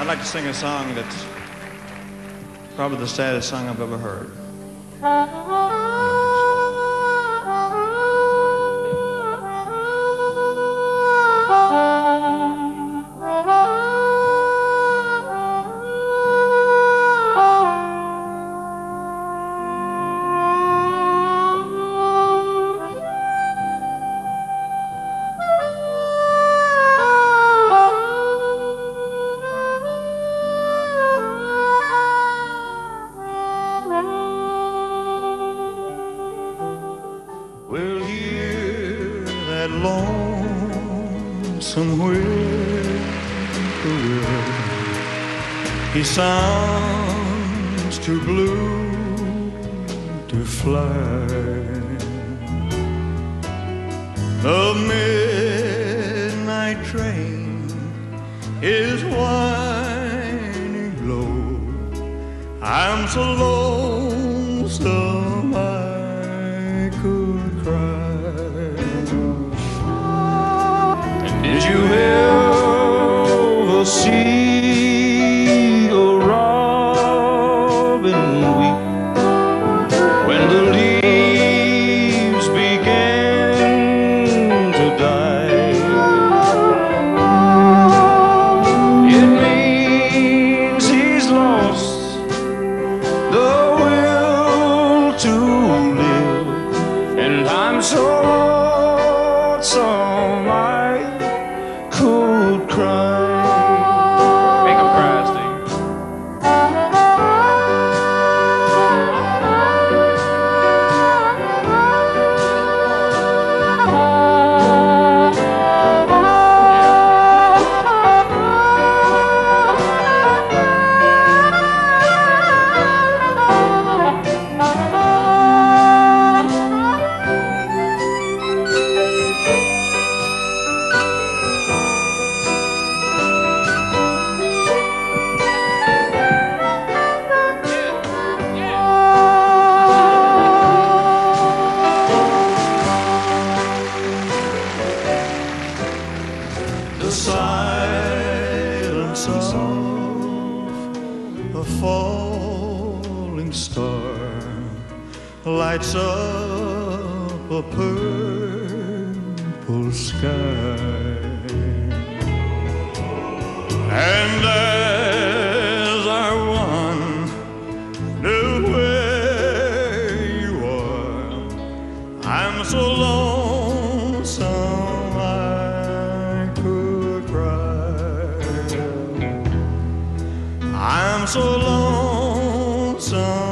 I'd like to sing a song that's probably the saddest song I've ever heard. Uh-huh. That lonesome whippoorwill. He sounds too blue to fly. The midnight train is winding low. I'm so lonesome I could cry. See a robin weep when the leaves began to die? It means he's lost the will to live, and I'm so silence of a falling star lights up a purple sky. And as I wonder where you are, I'm so lonesome I'm so lonesome